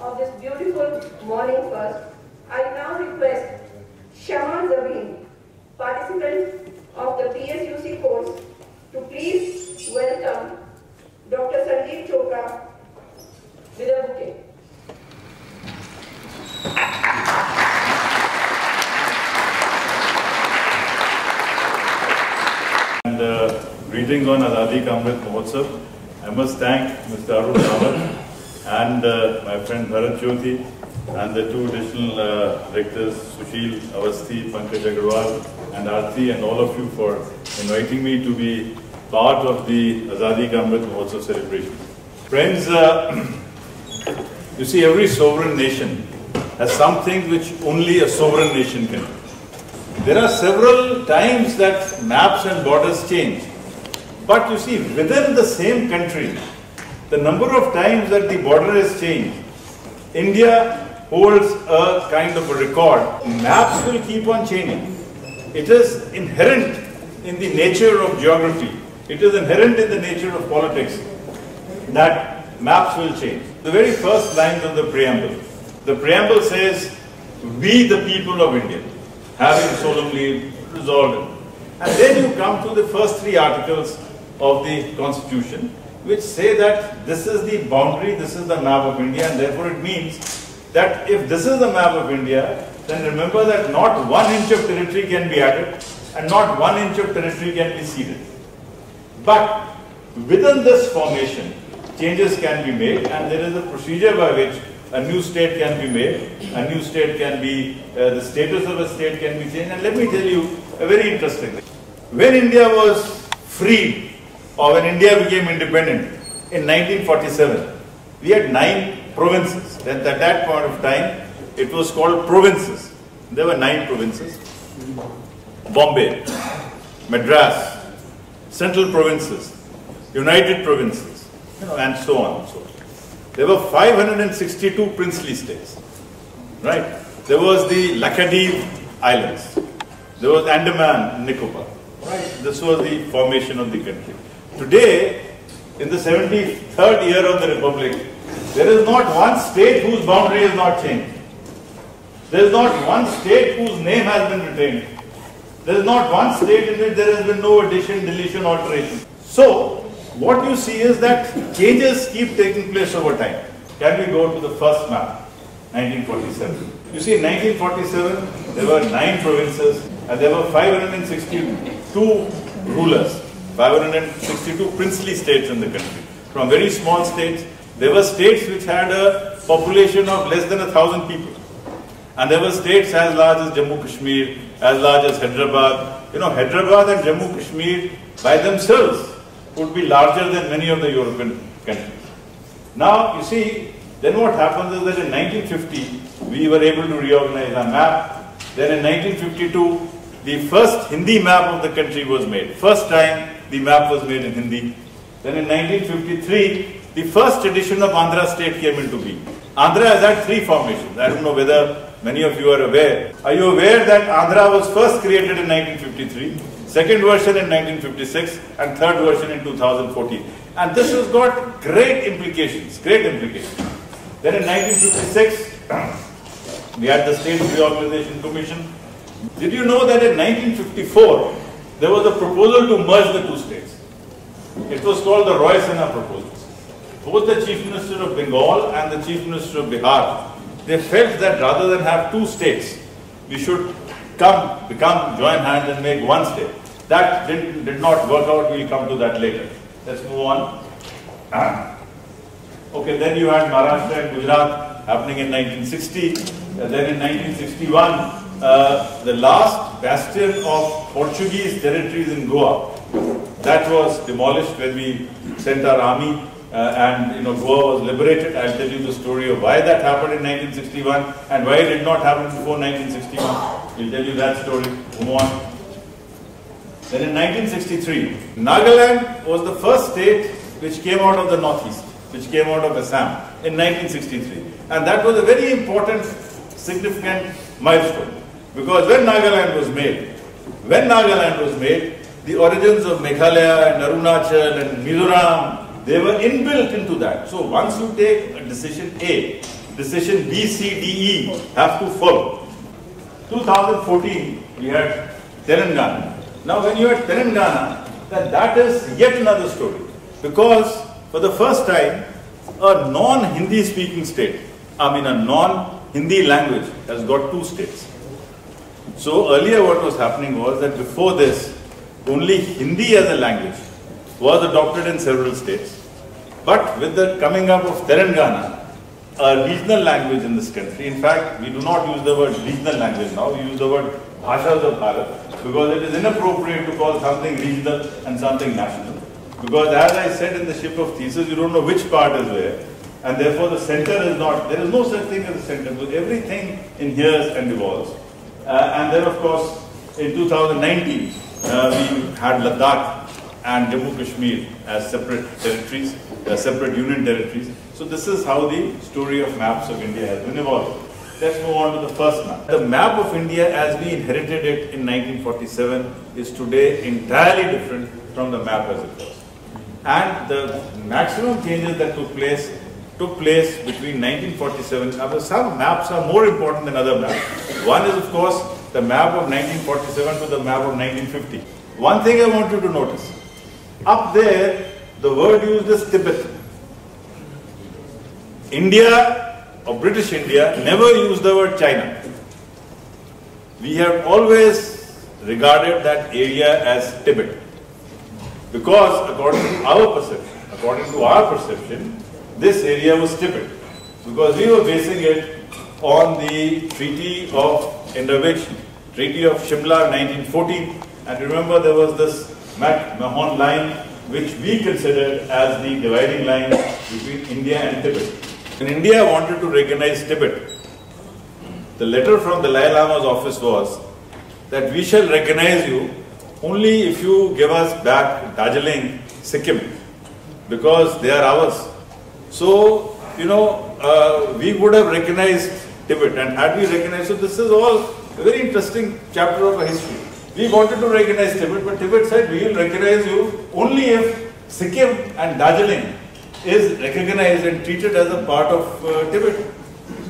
of this beautiful morning first. I now request Shama Zabin, participant of the PSUC course, to please welcome Dr. Sanjeev Chopra with a bouquet. And uh, greetings on Azadi Ka Amrit Mahotsav. I must thank Mr. Arun Rawat and uh, my friend Bharat Jyoti and the two additional uh, directors, Sushil Avasthi, Pankaj Agarwal and Arti and all of you for inviting me to be part of the Azadi Ka Amrit Mahotsav celebration. Friends, uh, you see every sovereign nation has something which only a sovereign nation can do. There are several times that maps and borders change. But you see, within the same country, the number of times that the border has changed, India holds a kind of a record. Maps will keep on changing. It is inherent in the nature of geography. It is inherent in the nature of politics that maps will change. The very first lines of the preamble. The preamble says, we the people of India having solemnly resolved it. And then you come to the first three articles of the constitution, which say that this is the boundary, this is the map of India, and therefore it means that if this is the map of India, then remember that not one inch of territory can be added, and not one inch of territory can be ceded. But within this formation, changes can be made, and there is a procedure by which a new state can be made, a new state can be, uh, the status of a state can be changed. And let me tell you a very interesting thing. When India was freed, or when India became independent in 1947, we had nine provinces. At that point of time, it was called provinces. There were nine provinces. Bombay, Madras, Central Provinces, United Provinces, you know, and so on and so on. There were 562 princely states, right? There was the Lakshadweep Islands. There was Andaman and Nicobar, right? This was the formation of the country. Today, in the 73rd year of the Republic, there is not one state whose boundary has not changed. There is not one state whose name has been retained. There is not one state in which there has been no addition, deletion, alteration. So, what you see is that changes keep taking place over time. Can we go to the first map, 1947? You see, in 1947, there were nine provinces and there were 562 rulers, 562 princely states in the country. From very small states, there were states which had a population of less than a thousand people. And there were states as large as Jammu Kashmir, as large as Hyderabad. You know, Hyderabad and Jammu Kashmir by themselves would be larger than many of the European countries. Now, you see, then what happens is that in 1950, we were able to reorganize our map. Then in 1952, the first Hindi map of the country was made. First time the map was made in Hindi. Then in 1953, the first edition of Andhra state came into being. Andhra has had three formations. I don't know whether many of you are aware. Are you aware that Andhra was first created in 1953, second version in 1956, and third version in 2014? And this has got great implications, great implications. Then in 1956, we had the State Reorganization Commission. Did you know that in 1954, there was a proposal to merge the two states? It was called the Roy Sinha proposal. Both the Chief Minister of Bengal and the Chief Minister of Bihar, they felt that rather than have two states, we should come, become, join hands and make one state. That did, did not work out. We'll come to that later. Let's move on. Okay, then you had Maharashtra and Gujarat happening in 1960. And then in 1961, uh, the last bastion of Portuguese territories in Goa. That was demolished when we sent our army uh, and you know Goa was liberated. I'll tell you the story of why that happened in 1961 and why it did not happen before 1961. We'll tell you that story. On. Then in 1963, Nagaland was the first state which came out of the northeast, which came out of Assam in 1963. And that was a very important, significant milestone. Because when Nagaland was made, when Nagaland was made, the origins of Meghalaya and Arunachal and Mizoram, they were inbuilt into that. So once you take a decision A, decision B, C, D, E have to follow. 2014, we had Telangana. Now when you had Telangana, then that is yet another story. Because for the first time, a non-Hindi speaking state, I mean a non-Hindi language has got two states. So earlier what was happening was that before this, only Hindi as a language was adopted in several states. But with the coming up of Telangana, a regional language in this country, in fact, we do not use the word regional language now, we use the word Bhashas of Bharat because it is inappropriate to call something regional and something national. Because as I said in the ship of Theseus, you don't know which part is where and therefore the center is not, there is no such thing as a center because everything inheres and evolves. Uh, and then, of course, in 2019, uh, we had Ladakh and Jammu Kashmir as separate territories, uh, separate union territories. So this is how the story of maps of India has been evolving. Let's move on to the first map. The map of India as we inherited it in 1947 is today entirely different from the map as it was. And the maximum changes that took place took place between 1947. Uh, some maps are more important than other maps. One is, of course, the map of 1947 to the map of 1950. One thing I want you to notice. Up there, the word used is Tibet. India or British India never used the word China. We have always regarded that area as Tibet. Because according to our perception, according to our perception, this area was Tibet. Because we were basing it on the Treaty of Inderwich, Treaty of Shimla 1914. And remember there was this McMahon line which we considered as the dividing line between India and Tibet. When India wanted to recognize Tibet, the letter from the Dalai Lama's office was that we shall recognize you only if you give us back Darjeeling, Sikkim, because they are ours. So, you know, uh, we would have recognized Tibet and had we recognized, so this is all a very interesting chapter of history. We wanted to recognize Tibet, but Tibet said we will recognize you only if Sikkim and Darjeeling is recognized and treated as a part of uh, Tibet.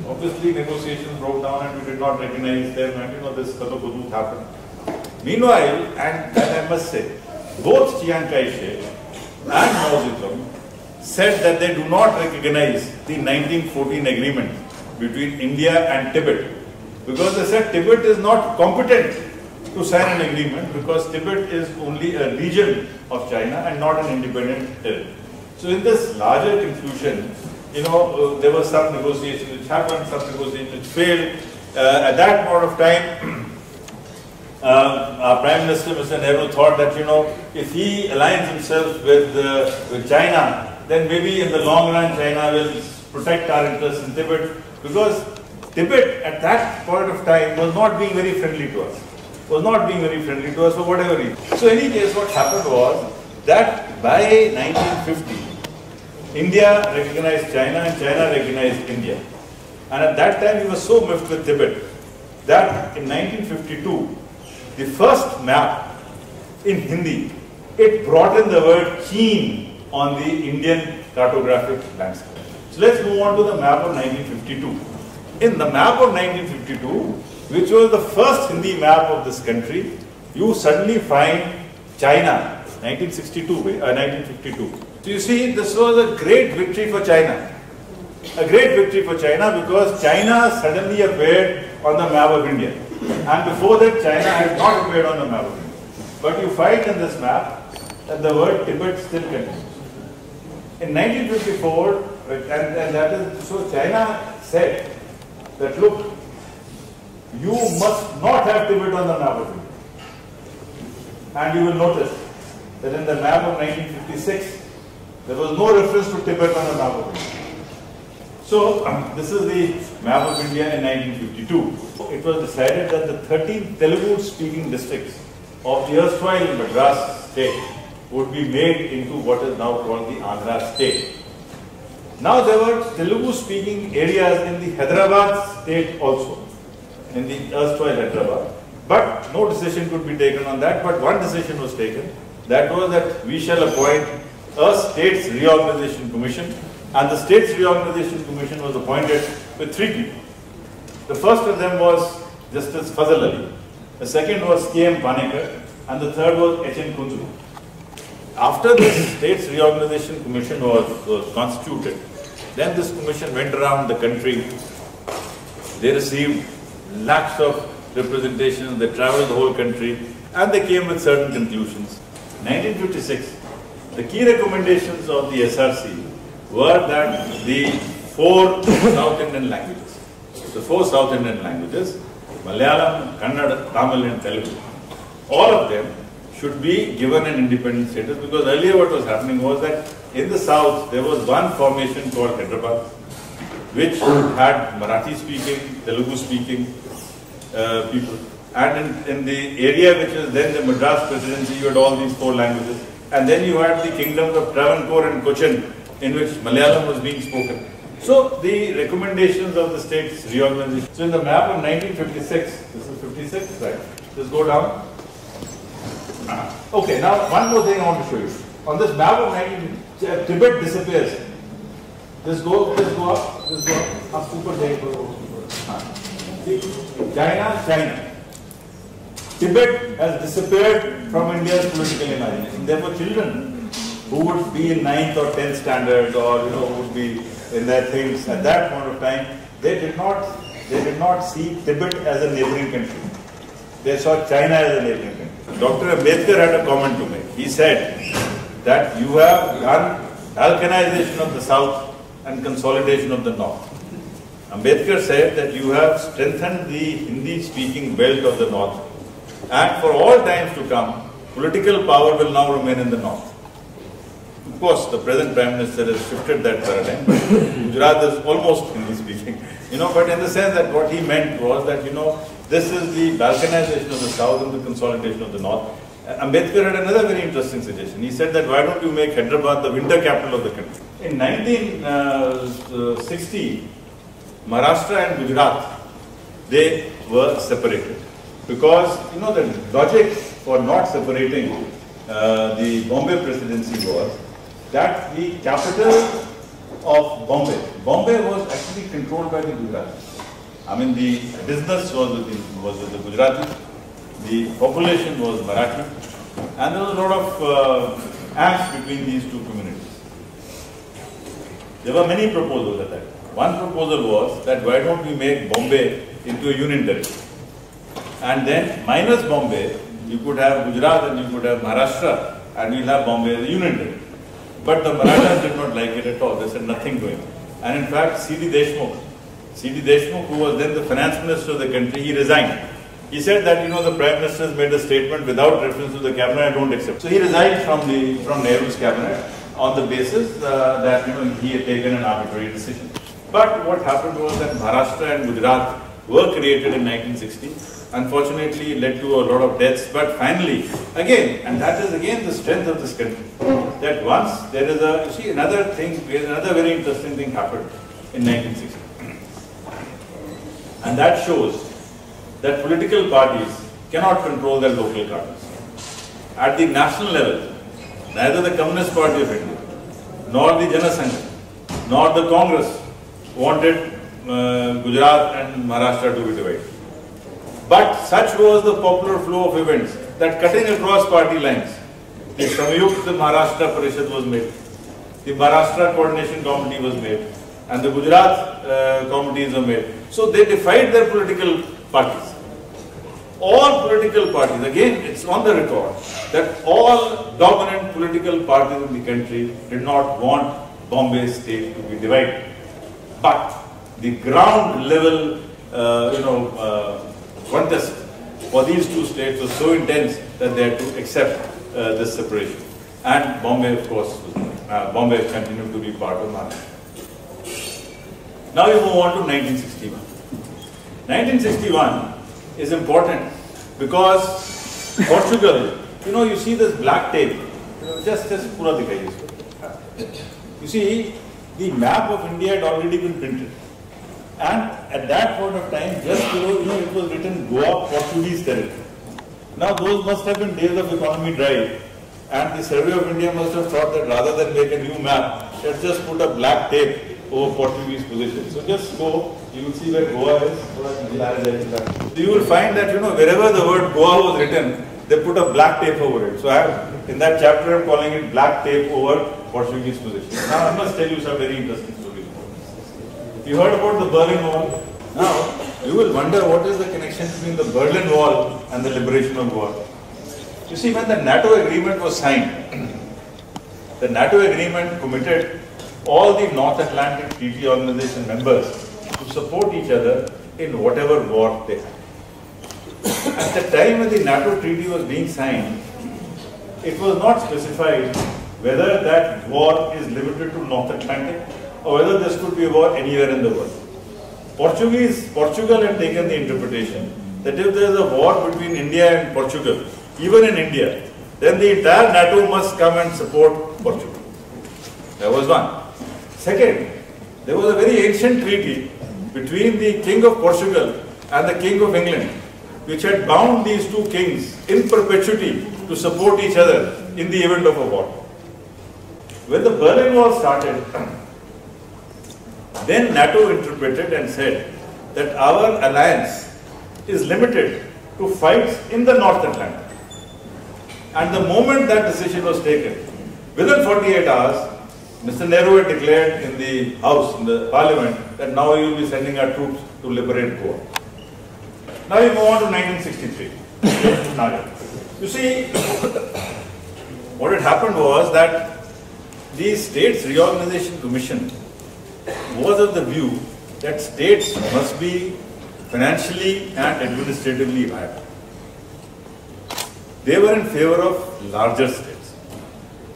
Obviously, negotiations broke down and we did not recognize them, and you know, this Kalokudut happened. Meanwhile, and that I must say, both Chiang Kai-shek and Mao Zedong said that they do not recognize the 1914 agreement between India and Tibet because they said Tibet is not competent to sign an agreement because Tibet is only a region of China and not an independent territory. So in this larger confusion, you know, uh, there was some negotiation which happened, some negotiations which failed. Uh, at that point of time, uh, our Prime Minister, Mr. Nehru, thought that, you know, if he aligns himself with, uh, with China, then maybe in the long run China will protect our interests in Tibet because Tibet at that point of time was not being very friendly to us, was not being very friendly to us for whatever reason. So in any case what happened was that by 1950, India recognized China and China recognized India. And at that time we were so miffed with Tibet that in 1952, the first map in Hindi, it brought in the word Cheen on the Indian cartographic landscape. So let's move on to the map of 1952. In the map of 1952, which was the first Hindi map of this country, you suddenly find China, 1962, uh, 1952. So you see, this was a great victory for China. A great victory for China because China suddenly appeared on the map of India. And before that, China had not appeared on the map of India. But you find in this map that the word Tibet still continues. In 1954, uh, and, and that is, so China said that look, you must not have Tibet on the map of India. And you will notice that in the map of 1956, there was no reference to Tibet on the map of India. So, um, this is the map of India in 1952. It was decided that the 13 Telugu speaking districts of the erstwhile Madras state would be made into what is now called the Andhra state. Now there were Telugu speaking areas in the Hyderabad state also, in the erstwhile Hyderabad. But no decision could be taken on that, but one decision was taken. That was that we shall appoint a states reorganization commission and the states reorganization commission was appointed with three people. The first of them was Justice Fazal Ali, the second was K.M. Panikkar and the third was H.N. Kunzru. After this states reorganization commission was, was constituted, then this commission went around the country. They received lakhs of representations, they traveled the whole country and they came with certain conclusions. 1956, the key recommendations of the SRC were that the four South Indian languages, the four South Indian languages, Malayalam, Kannada, Tamil and Telugu, all of them should be given an independent status because earlier what was happening was that in the south there was one formation called Hyderabad which had Marathi speaking, Telugu speaking uh, people and in, in, the area which was then the Madras presidency you had all these four languages and then you had the kingdoms of Travancore and Cochin in which Malayalam was being spoken. So the recommendations of the states reorganization. So in the map of 1956, this is 56, right? Just go down. Okay, now one more thing I want to show you. On this map of 19, uh, Tibet disappears. This go, just go up, just go up, up super go, China, China. Tibet has disappeared from India's political imagination. There were children who would be in ninth or tenth standard or you know would be in their things at that point of time. They did not they did not see Tibet as a neighboring country. They saw China as a neighboring country. Dr. Ambedkar had a comment to make. He said that you have done balkanization of the south and consolidation of the north. Ambedkar said that you have strengthened the Hindi speaking belt of the north and for all times to come, political power will now remain in the north. Of course, the present Prime Minister has shifted that paradigm. Gujarat is almost Hindi speaking. You know, but in the sense that what he meant was that, you know, this is the balkanization of the south and the consolidation of the north. Ambedkar had another very interesting suggestion. He said that why don't you make Hyderabad the winter capital of the country? In 1960, Maharashtra and Gujarat, they were separated. Because, you know, the logic for not separating uh, the Bombay presidency was that the capital of Bombay, Bombay was actually controlled by the Gujaratis. I mean, the business was with the, was with the Gujaratis, the population was Marathi, and there was a lot of uh, angst between these two communities. There were many proposals at that. One proposal was that why don't we make Bombay into a union territory? And then minus Bombay, you could have Gujarat and you could have Maharashtra and you'll have Bombay as a union territory. But the Marathas did not like it at all. They said nothing doing. And in fact, C.D. Deshmukh, C.D. Deshmukh, who was then the finance minister of the country, he resigned. He said that, you know, the Prime Minister has made a statement without reference to the cabinet, I don't accept. So he resigned from the from Nehru's cabinet on the basis uh, that, you know, he had taken an arbitrary decision. But what happened was that Maharashtra and Gujarat were created in 1960. Unfortunately, it led to a lot of deaths. But finally, again, and that is again the strength of this country, that once there is a, you see, another thing, another very interesting thing happened in 1960. And that shows that political parties cannot control their local parties. At the national level, neither the Communist Party of India, nor the Jana Sangh, nor the Congress wanted uh, Gujarat and Maharashtra to be divided. But such was the popular flow of events that cutting across party lines, the Samyukta Maharashtra Parishad was made, the Maharashtra Coordination Committee was made, and the Gujarat uh, committees were made. So they defied their political parties. all political parties, again, it's on the record, that all dominant political parties in the country did not want Bombay state to be divided. But the ground level, uh, you know, uh, contest for these two states was so intense that they had to accept uh, this separation. And Bombay, of course, uh, Bombay continued to be part of Maharashtra. Now we move on to 1961. 1961 is important because Portugal, you know, you see this black tape, just, just pura. You see, the map of India had already been printed. And at that point of time, just below, you know, it was written Goa Portuguese territory. Now those must have been days of economy drive. And the Survey of India must have thought that rather than make a new map, let's just put a black tape over Portuguese position. So just go, you will see where Goa is. You will find that, you know, wherever the word Goa was written, they put a black tape over it. So I have, in that chapter, I'm calling it black tape over Portuguese position. Now I must tell you some very interesting stories You heard about the Berlin Wall? Now, you will wonder what is the connection between the Berlin Wall and the liberation of Goa. You see, when the NATO agreement was signed, the NATO agreement committed all the North Atlantic Treaty Organization members to support each other in whatever war they had. At the time when the NATO treaty was being signed, it was not specified whether that war is limited to North Atlantic or whether this could be a war anywhere in the world. Portuguese, Portugal had taken the interpretation that if there is a war between India and Portugal, even in India, then the entire NATO must come and support Portugal. That was one. Second, there was a very ancient treaty between the King of Portugal and the King of England, which had bound these two kings in perpetuity to support each other in the event of a war. When the Berlin Wall started, then NATO interpreted and said that our alliance is limited to fights in the North Atlantic. And the moment that decision was taken, within 48 hours, Mr. Nehru had declared in the House, in the Parliament, that now we will be sending our troops to liberate Goa. Now we move on to 1963. you see, what had happened was that the States Reorganization Commission was of the view that states must be financially and administratively viable. They were in favor of larger states.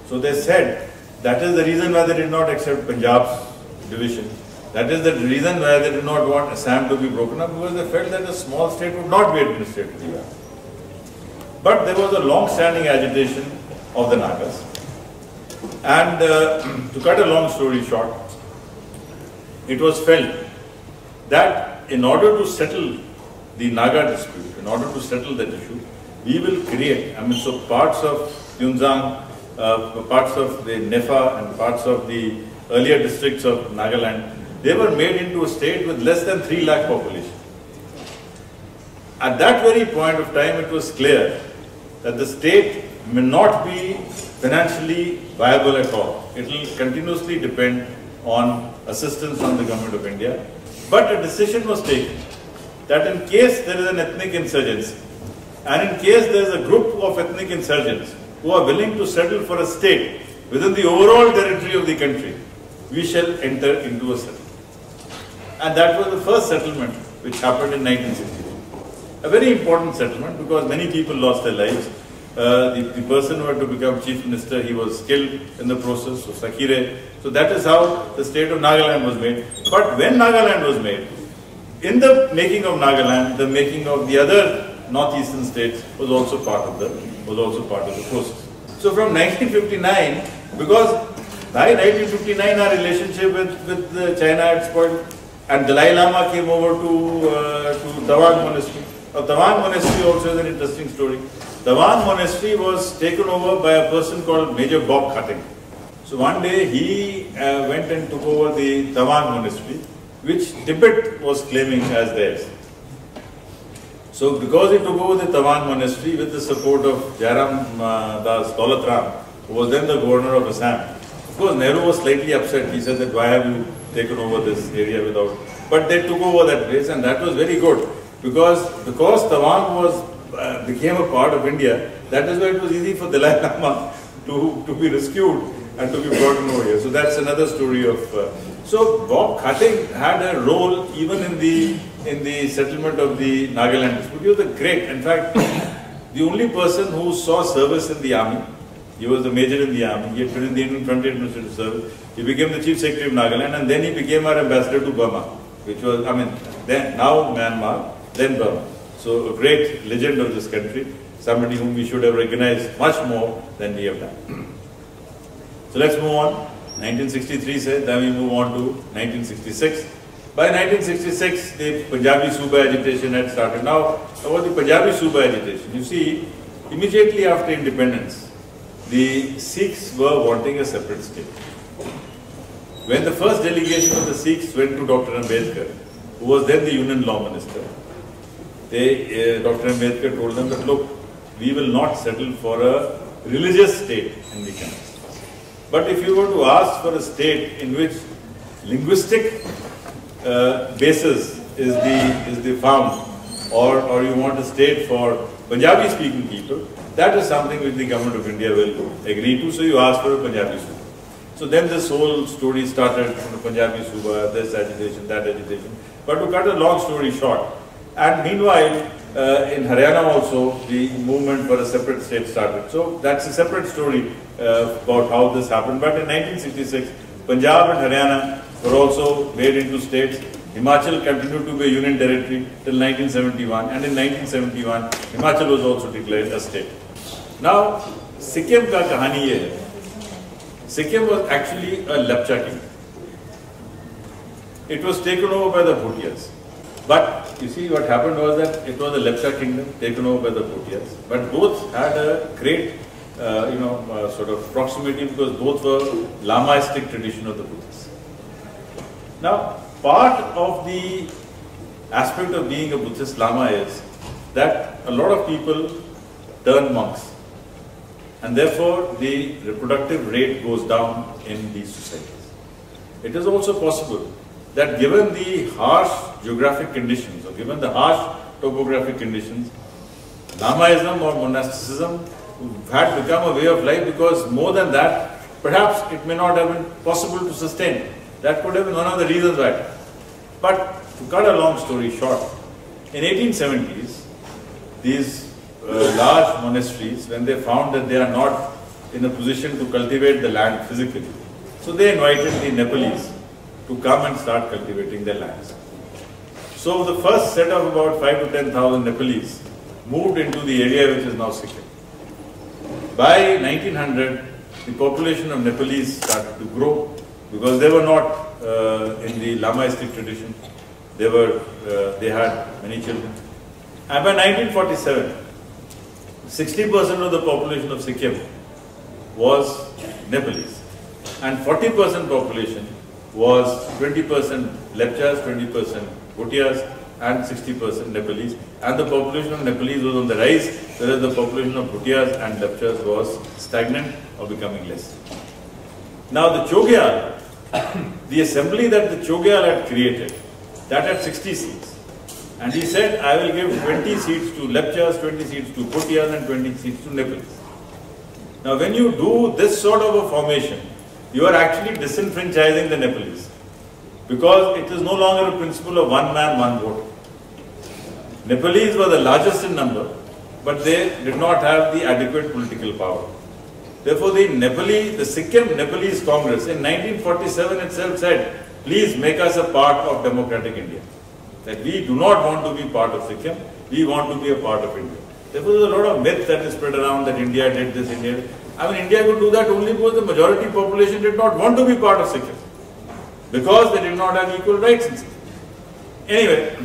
So they said that is the reason why they did not accept Punjab's division. That is the reason why they did not want Assam to be broken up because they felt that a small state would not be administratively viable. But there was a long-standing agitation of the Nagas. And uh, to cut a long story short, it was felt that in order to settle the Naga dispute, in order to settle that issue, we will create, I mean, so parts of Tuensang, Uh, parts of the NEFA and parts of the earlier districts of Nagaland, they were made into a state with less than 3 lakh population. At that very point of time, it was clear that the state may not be financially viable at all. It will continuously depend on assistance from the government of India. But a decision was taken that in case there is an ethnic insurgency, and in case there is a group of ethnic insurgents who are willing to settle for a state within the overall territory of the country, we shall enter into a settlement. And that was the first settlement which happened in 1962. A very important settlement because many people lost their lives. Uh, the, the, person who had to become chief minister, he was killed in the process, of Sakire. So that is how the state of Nagaland was made. But when Nagaland was made, in the making of Nagaland, the making of the other northeastern states was also part of the was also part of the process. So from 1959, because by 1959 our relationship with, with China had spoiled, and Dalai Lama came over to uh, to Tawang Monastery. Now Tawang Monastery also is an interesting story. Tawang Monastery was taken over by a person called Major Bob Khathing. So one day he uh, went and took over the Tawang Monastery, which Tibet was claiming as theirs. So because he took over the Tawang Monastery with the support of Jairam uh, Das Daulatram, who was then the governor of Assam, of course Nehru was slightly upset. He said that why have you taken over this area without... But they took over that place and that was very good because, because Tawang was uh, became a part of India, that is why it was easy for Dalai Lama to, to be rescued and to be brought over here. So that's another story of. Uh, so Bob Khathing had a role even in the in the settlement of the Nagaland dispute. He was a great, in fact, the only person who saw service in the army. He was a major in the army. He had been in the Indian Frontier Administrative Service. He became the chief secretary of Nagaland, and then he became our ambassador to Burma, which was, I mean, then now Myanmar, then Burma. So a great legend of this country, somebody whom we should have recognized much more than we have done. So let's move on. 1963 said, then we move on to 1966. By 1966, the Punjabi Suba agitation had started. Now, about the Punjabi Suba agitation, you see, immediately after independence, the Sikhs were wanting a separate state. When the first delegation of the Sikhs went to Dr. Ambedkar, who was then the Union Law Minister, they, uh, Dr. Ambedkar told them that, look, we will not settle for a religious state in the country. But if you were to ask for a state in which linguistic uh, basis is the, is the farm or, or you want a state for Punjabi speaking people, that is something which the government of India will agree to. So you ask for a Punjabi Suba. So then this whole story started from the Punjabi Suba, this agitation, that agitation. But to cut a long story short, and meanwhile, uh, in Haryana also, the movement for a separate state started. So that's a separate story uh, about how this happened. But in 1966, Punjab and Haryana were also made into states. Himachal continued to be a union territory till 1971, and in 1971, Himachal was also declared a state. Now, Sikkim ka kahani. Sikkim was actually a Lepcha kingdom. It was taken over by the Bhutias. But you see, what happened was that it was a Lepcha kingdom taken over by the Bhutias. But both had a great, uh, you know, uh, sort of proximity because both were Lamaistic tradition of the Buddhists. Now, part of the aspect of being a Buddhist Lama is that a lot of people turn monks. And therefore, the reproductive rate goes down in these societies. It is also possible that given the harsh geographic conditions or given the harsh topographic conditions, Lamaism or monasticism had become a way of life because more than that, perhaps it may not have been possible to sustain. That could have been one of the reasons why. But to cut a long story short, in 1870s, these uh, large monasteries, when they found that they are not in a position to cultivate the land physically, so they invited the Nepalese to come and start cultivating their lands. So the first set of about 5 to 10,000 Nepalese moved into the area which is now Sikkim. By 1900, the population of Nepalese started to grow because they were not uh, in the Lamaistic tradition. They were, uh, they had many children. And by 1947, 60% of the population of Sikkim was Nepalese and 40% population was 20% Lepchas, 20% Bhutias and 60% Nepalese. And the population of Nepalese was on the rise, whereas the population of Bhutias and Lepchas was stagnant or becoming less. Now the Chogyal, the assembly that the Chogyal had created, that had 60 seats. And he said, I will give 20 seats to Lepchas, 20 seats to Bhutias and 20 seats to Nepalese. Now when you do this sort of a formation, you are actually disenfranchising the Nepalese because it is no longer a principle of one man, one vote. Nepalese were the largest in number, but they did not have the adequate political power. Therefore, the Nepali, the Sikkim Nepalese Congress in 1947 itself said, please make us a part of democratic India. That we do not want to be part of Sikkim, we want to be a part of India. Therefore, there's a lot of myth that is spread around that India did this, India. I mean, India could do that only because the majority population did not want to be part of Sikkim. Because they did not have equal rights in Sikkim. Anyway,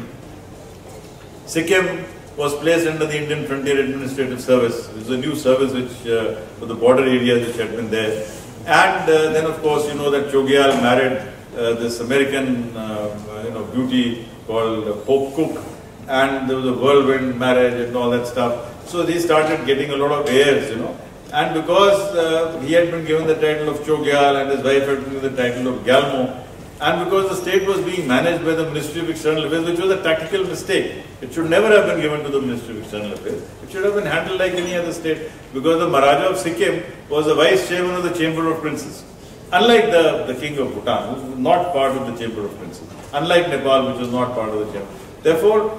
Sikkim was placed under the Indian Frontier Administrative Service. It was a new service which, uh, for the border areas which had been there. And uh, then, of course, you know that Chogyal married uh, this American, uh, you know, beauty called Hope Cooke. And there was a whirlwind marriage and all that stuff. So they started getting a lot of heirs, you know. And because uh, he had been given the title of Chogyal and his wife had been given the title of Gyalmo, and because the state was being managed by the Ministry of External Affairs, which was a tactical mistake, It should never have been given to the Ministry of External Affairs. It should have been handled like any other state because the Maharaja of Sikkim was the vice chairman of the Chamber of Princes. Unlike the, the king of Bhutan, who was not part of the Chamber of Princes. Unlike Nepal, which was not part of the Chamber. Therefore,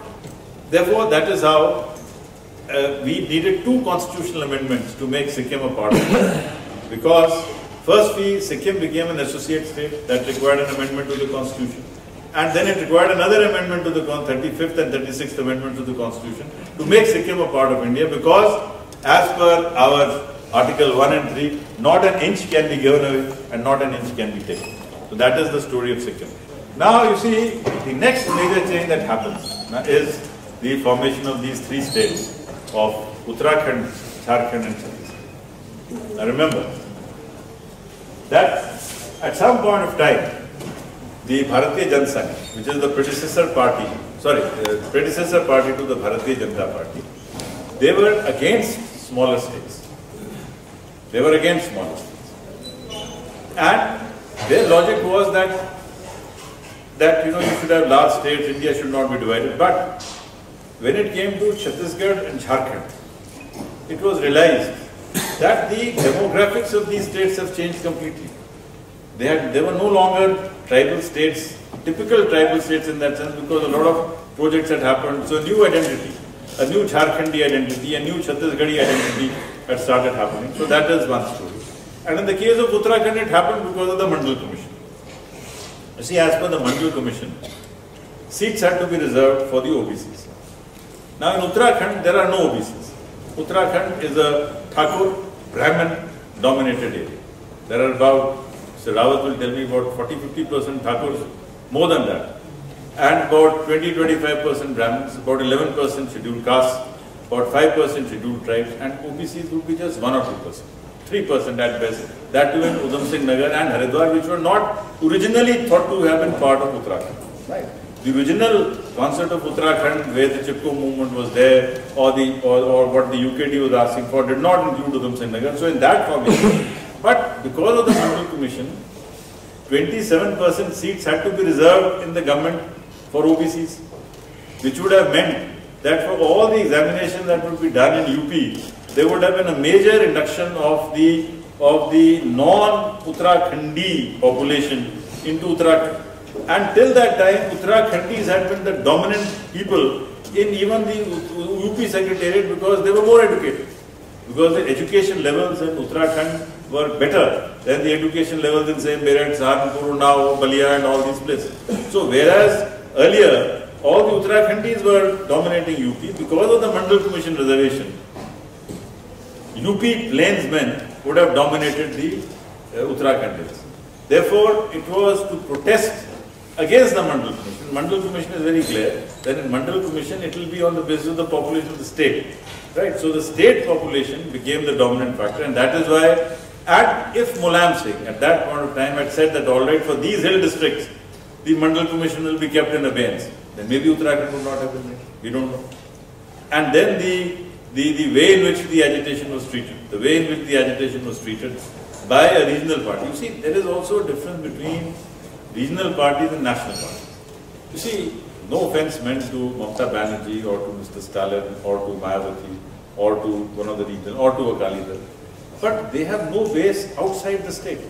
therefore that is how uh, we needed two constitutional amendments to make Sikkim a part of it. Because firstly, Sikkim became an associate state that required an amendment to the constitution. And then it required another amendment to the 35th and 36th amendment to the constitution to make Sikkim a part of India because as per our Article 1 and 3, not an inch can be given away and not an inch can be taken. So that is the story of Sikkim. Now you see, the next major change that happens uh, is the formation of these three states of Uttarakhand, Jharkhand and Chhattisgarh. Now remember that at some point of time, the Bharatiya Janata which is the predecessor party, sorry, uh, predecessor party to the Bharatiya Janata Party, they were against smaller states. They were against smaller states. And their logic was that that you know you should have large states, India should not be divided. But when it came to Chhattisgarh and Jharkhand, it was realized that the demographics of these states have changed completely. They, had, they were no longer tribal states, typical tribal states in that sense because a lot of projects had happened. So new identity, a new Jharkhandi identity, a new Chhattisgarhi identity had started happening. So that is one story. And in the case of Uttarakhand, it happened because of the Mandal Commission. You see, as per the Mandal Commission, seats had to be reserved for the OBCs. Now in Uttarakhand, there are no OBCs. Uttarakhand is a Thakur, Brahmin dominated area. There are about, Sir Rawat will tell me about 40-50% Thakurs, more than that. And about 20-25% Brahmins, about 11% scheduled castes, about 5% scheduled tribes, and OBCs would be just 1 or 2%. 3% at best. That too in Udham Singh Nagar and Haridwar, which were not originally thought to have been part of Uttarakhand. Right. The original concept of Uttarakhand, where the Chipko movement was there, or the or, or what the UKD was asking for, did not include Udham Singh Nagar. So in that formation, but because of the Mandal Commission, 27% seats had to be reserved in the government for OBCs, which would have meant that for all the examinations that would be done in UP, there would have been a major induction of the of the non-Uttarakhandi population into Uttarakhand. And till that time, Uttarakhandis had been the dominant people in even the UP secretariat because they were more educated. Because the education levels in Uttarakhand were better than the education levels in say Meerut, Saharanpur, now Balia and all these places. So whereas earlier all the Uttarakhandis were dominating UP because of the Mandal Commission reservation, UP plainsmen would have dominated the uh, Uttarakhandis. Therefore, it was to protest against the Mandal Commission. Mandal Commission is very clear that in Mandal Commission it will be on the basis of the population of the state. Right? So the state population became the dominant factor and that is why at, if Mulayam Singh at that point of time had said that all right for these hill districts the Mandal Commission will be kept in abeyance, then maybe Uttarakhand would not have been made. We don't know. And then the the, the way in which the agitation was treated, the way in which the agitation was treated by a regional party. You see, there is also a difference between regional parties and national parties. You see, no offense meant to Mamata Banerjee or to Mr. Stalin or to Mayawati or to one of the regional or to Akali but they have no base outside the state.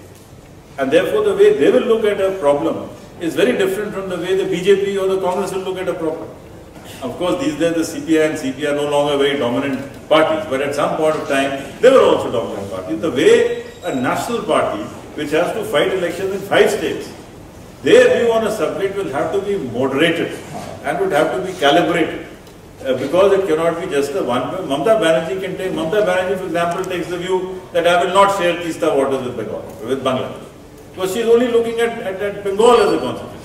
And therefore, the way they will look at a problem is very different from the way the BJP or the Congress will look at a problem. Of course, these days the CPI and CPI are no longer very dominant parties, but at some point of time, they were also dominant parties. The way a national party, which has to fight elections in five states, their view on a subject will have to be moderated and would have to be calibrated. Uh, because it cannot be just a one. Mamata Banerjee can take, Mamata Banerjee, for example, takes the view that I will not share Teesta waters with Bengal, with Bangladesh. Because she is only looking at, at, at Bengal as a constitution.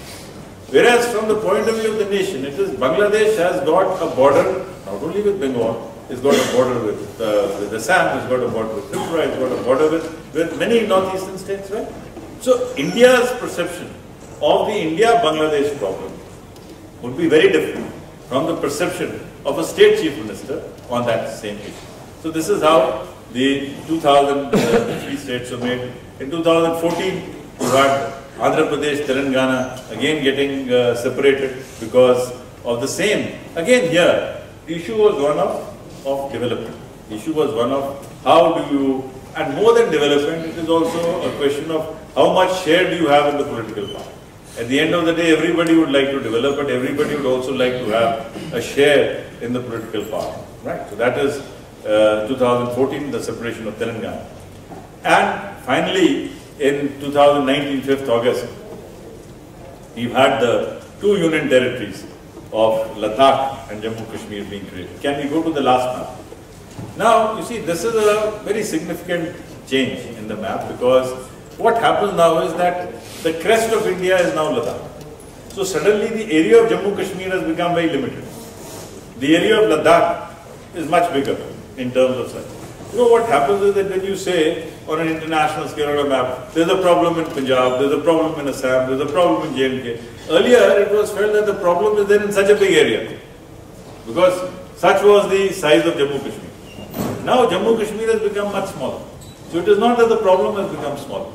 Whereas from the point of view of the nation, it is Bangladesh has got a border not only with Bengal, it's got a border with, uh, with Assam, it's got a border with Tripura, it's got a border with, with many northeastern states, right? So India's perception of the India-Bangladesh problem would be very different from the perception of a state chief minister on that same issue. So this is how the 2003 states were made. In 2014, you had Andhra Pradesh, Telangana again getting uh, separated because of the same. Again here, the issue was one of, of development. The issue was one of how do you, and more than development, it is also a question of how much share do you have in the political party. At the end of the day, everybody would like to develop, but everybody would also like to have a share in the political power. Right? So that is uh, 2014, the separation of Telangana. And finally, in 2019, 5th August, we've had the two union territories of Ladakh and Jammu Kashmir being created. Can we go to the last map? Now, you see, this is a very significant change in the map because what happens now is that the crest of India is now Ladakh. So suddenly the area of Jammu Kashmir has become very limited. The area of Ladakh is much bigger in terms of size. You know what happens is that when you say on an international scale on a map, there's a problem in Punjab, there's a problem in Assam, there's a problem in J&K. Earlier it was felt that the problem is there in such a big area because such was the size of Jammu Kashmir. Now Jammu Kashmir has become much smaller. So it is not that the problem has become smaller.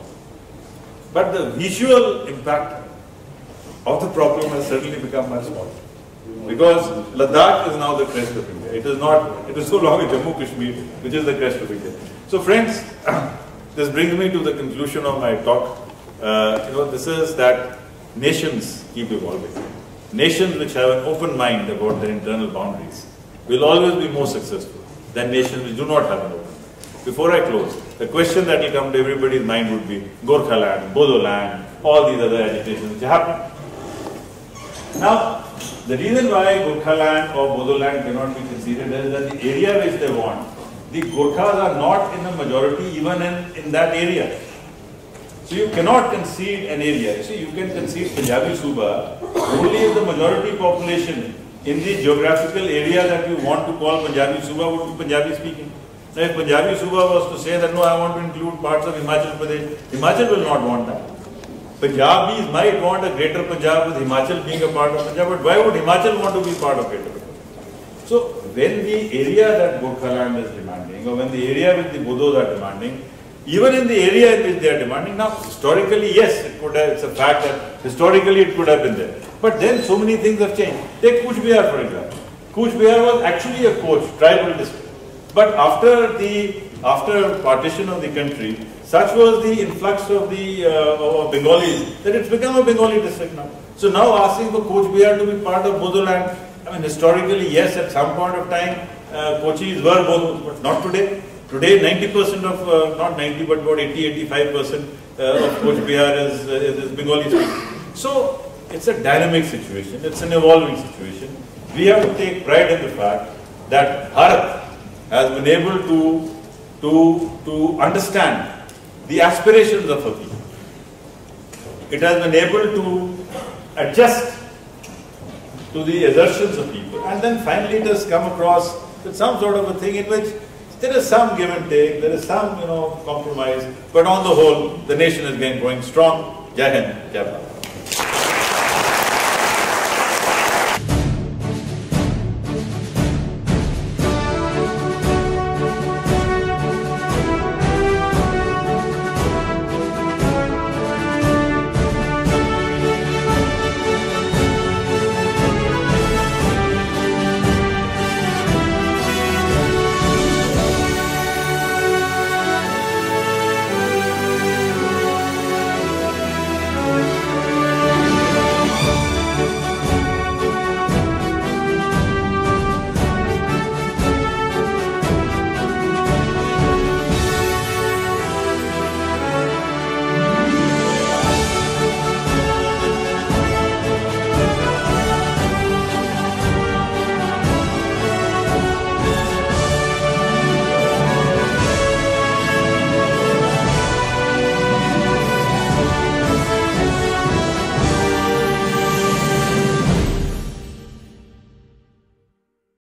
But the visual impact of the problem has certainly become much smaller. Because Ladakh is now the crest of India. It is not, it is so long in Jammu Kashmir, which is the crest of India. So friends, this brings me to the conclusion of my talk. Uh, you know, this is that nations keep evolving. Nations which have an open mind about their internal boundaries will always be more successful than nations which do not have an open mind. Before I close, the question that will come to everybody's mind would be Gorkhaland, Bodoland, all these other agitations which happen. Now, the reason why Gorkhaland or Bodoland cannot be conceded is that the area which they want, the Gorkhas are not in the majority even in, in that area. So you cannot concede an area. See, you can concede Punjabi Suba only if the majority population in the geographical area that you want to call Punjabi Suba would be Punjabi speaking. Now if Punjabi Suba was to say that no, I want to include parts of Himachal Pradesh, Himachal will not want that. Punjabis might want a greater Punjab with Himachal being a part of Punjab, but why would Himachal want to be part of Punjab? So when the area that Gorkhaland is demanding, or when the area which the Bodos are demanding, even in the area in which they are demanding, now historically, yes, it could have, it's a fact that historically it could have been there. But then so many things have changed. Take Cooch Behar for example. Cooch Behar was actually a Koch, tribal district. But after the after partition of the country, such was the influx of the uh, of Bengalis that it's become a Bengali district now. So now asking for Cooch Behar to be part of Bodoland, I mean historically yes, at some point of time uh, were Bodos, but not today. Today 90% of, uh, not 90 but about 80-85% uh, of Cooch Behar is, is, is Bengali speaking. So it's a dynamic situation, it's an evolving situation. We have to take pride in the fact that Bharat has been able to, to, to understand the aspirations of a people. It has been able to adjust to the assertions of people. And then finally it has come across with some sort of a thing in which there is some give and take, there is some, you know, compromise, but on the whole, the nation is again going strong. Jai Hind, Jai Bharat.